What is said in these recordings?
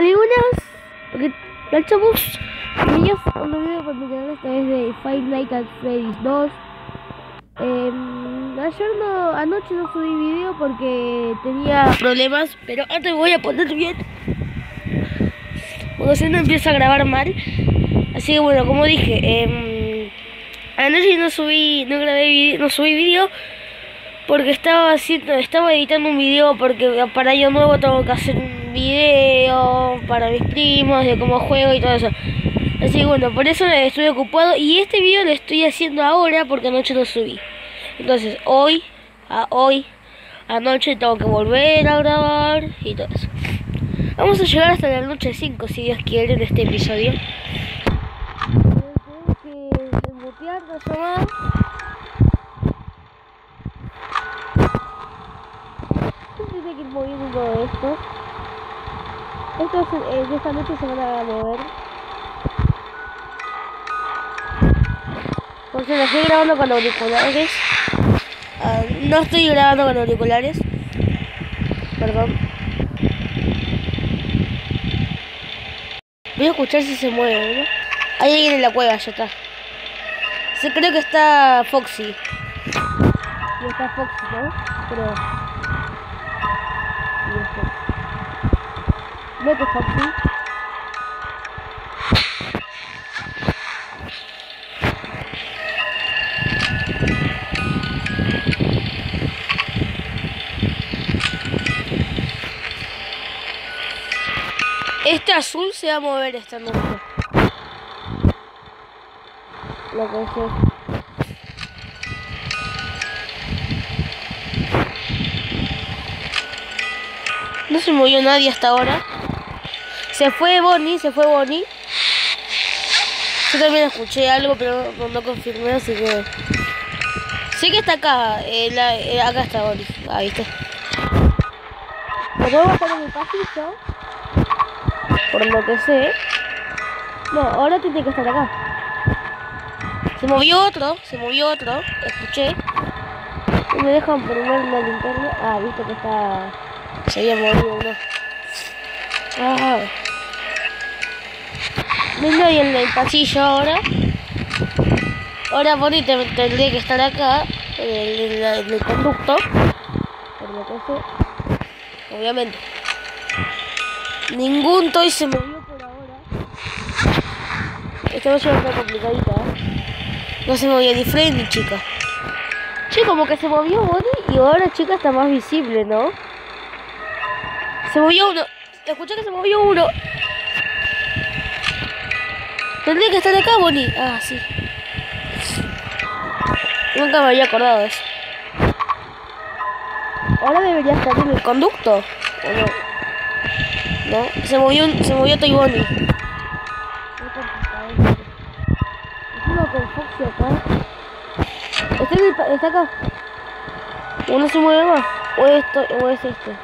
algunas porque chavos niños un video por mi canal esta vez de Five Nights at Freddy's 2 eh, ayer no anoche no subí video porque tenía problemas pero antes voy a poner bien. Porque si no empiezo a grabar mal. Así que bueno como dije eh, anoche no subí no grabé video, no subí video porque estaba haciendo estaba editando un video porque para año nuevo tengo que hacer un video para mis primos de cómo juego y todo eso. Así bueno, por eso estoy ocupado y este video lo estoy haciendo ahora porque anoche lo subí. Entonces hoy, a hoy, anoche tengo que volver a grabar y todo eso. Vamos a llegar hasta la noche 5 si Dios quiere en este episodio. Tengo que ir moviendo uno de estos. Eh, de esta noche se van a mover. Porque lo estoy grabando con auriculares. Uh, no estoy grabando con auriculares. Perdón. Voy a escuchar si se mueve. Hay alguien en la cueva, ya está. Sí, creo que está Foxy. Y está Foxy, ¿no? Pero... Vete. Este azul se va a mover esta noche. Lo que. No se movió nadie hasta ahora. Se fue Bonnie, se fue Bonnie. Yo también escuché algo, pero no, no confirmé, así que... Sí que está acá, eh, eh, acá está Bonnie. Ahí está. ¿Lo puedo bajar en el pasillo? Por lo que sé. No, ahora tiene que estar acá. Se movió otro, se movió otro, escuché. Y me dejan poner la linterna. Ah, viste que está... Se había movido uno. Ah. Nadie en el pasillo ahora. Ahora Bonnie te, tendría que estar acá, en el, conducto. Por lo que sé. Obviamente. Ningún toy se movió por ahora. Esta va a una complicadita, ¿eh? No se movía ni Freddy ni chica. Sí, como que se movió Bonnie y ahora chica está más visible, ¿no? Se movió uno. Escuché que se movió uno. Tendría que estar acá, Bonnie. Ah, sí. Nunca me había acordado de eso. Ahora debería estar en el conducto. ¿O no? No, se movió, un, se movió Toy Bonnie. uno con Foxy acá. Está, en el, está acá. ¿O no se mueve más? ¿O, esto, o es este?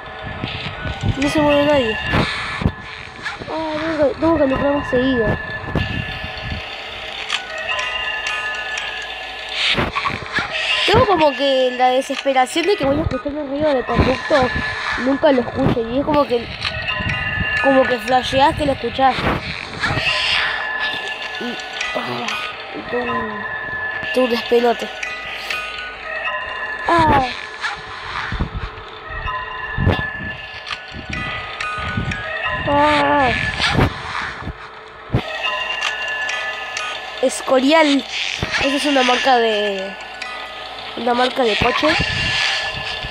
No se mueve nadie. Ah, tengo que entrar más seguido. Como que la desesperación de que voy a escuchar el ruido de conducto nunca lo escucho y es como que como que flasheás que lo escuchás. Y, oh, despelote. Ah. Ah. Escorial. Esa es una marca de. Una marca de coche.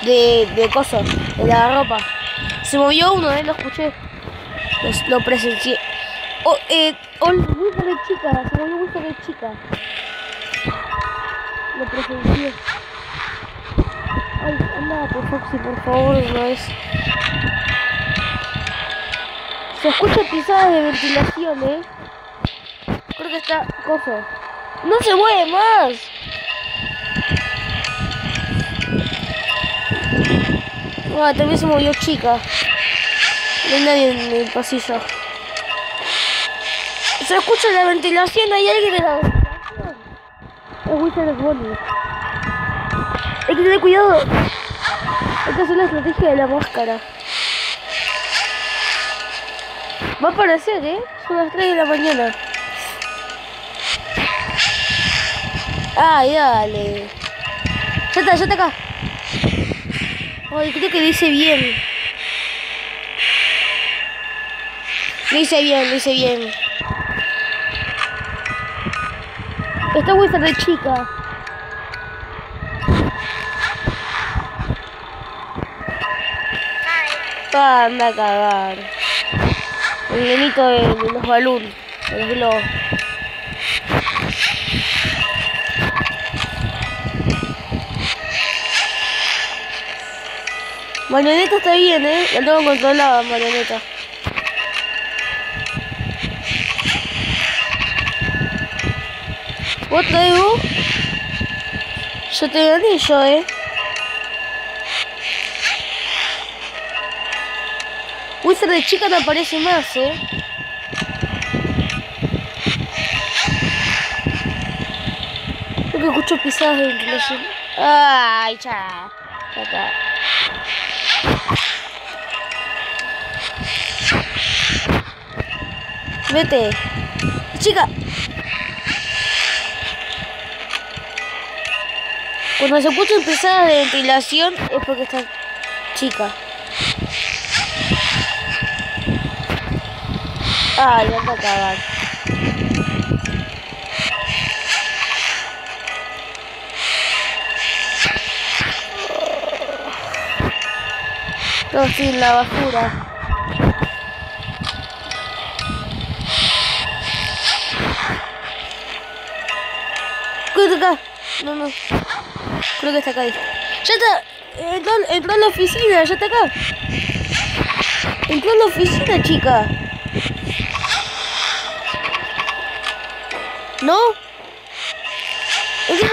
De, de cosas. De la ropa. Se movió uno, eh, lo escuché. Lo, lo presencié. Oh, eh. Oh, de chica. Se movió gusta de chica. Lo presencié. Ay, anda por Foxy, por favor, no es. Se escucha pisadas de ventilación, eh. Creo que está coso. ¡No se mueve más! Ah, también se movió chica. No hay nadie en el pasillo. Se escucha la ventilación, hay alguien en la ventilación. Es Wizard Bonnie. Hay que tener cuidado. Esta es la estrategia de la máscara. Va a aparecer, ¿eh? Son las 3 de la mañana. Ay, dale. Ya está, ya está acá. Ay, creo que lo hice bien. Lo hice bien, lo hice bien. Esta wifi de chica. Anda a cagar. El nenito de, de los balloons, de los globos. Marioneta está bien, ¿eh? La tengo controlada, Marioneta. ¿Vos traigo? Yo te anillo, ¿eh? Wizard de chica no aparece más, ¿eh? Creo que escucho pisadas de. ¡Ay, ya! Ya. Vete. Chica. Cuando se escuchan pisadas de ventilación es porque está chica. Ay, anda a cagar. Todo sin la basura. Acá. No, no. Creo que está acá. Ya está. Entró, entró en la oficina, ya está acá. Entró en la oficina, chica. ¿No?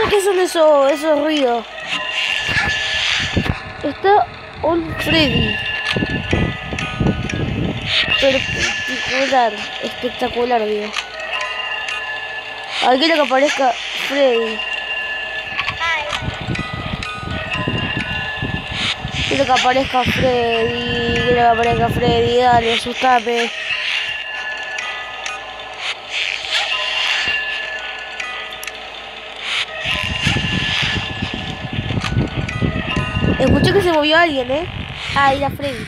Qué son esos, esos ruidos. Está on Freddy. Espectacular, espectacular, digo. Aquí quiero que aparezca Freddy. Quiero que aparezca Freddy. Quiero que aparezca Freddy. Dale, asustame. Escuché que se movió alguien, ¿eh? Ah, era Freddy.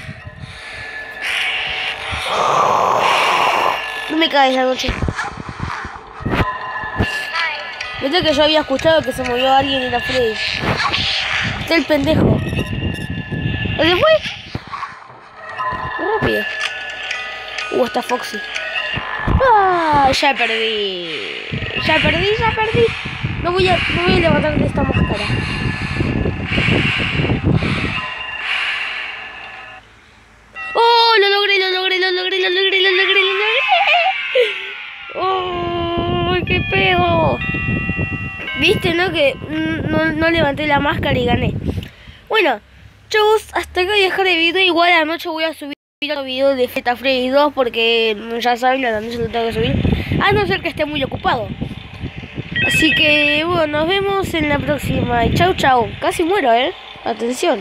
No me caes la noche. Pensé que yo había escuchado que se movió alguien y era Freddy. Está el pendejo. ¿Dónde fue? Rápido. Uh, está Foxy. Ah, ya perdí. Ya perdí, ya perdí. No voy a, no voy a levantar de esta máscara. Que no, no levanté la máscara y gané. Bueno, chavos, hasta acá voy a dejar el video. Igual anoche voy a subir otro video de Feta Freddy 2 porque ya saben, la noche lo tengo que subir. A no ser que esté muy ocupado. Así que, bueno, nos vemos en la próxima. Chau, chau. Casi muero, ¿eh? Atención.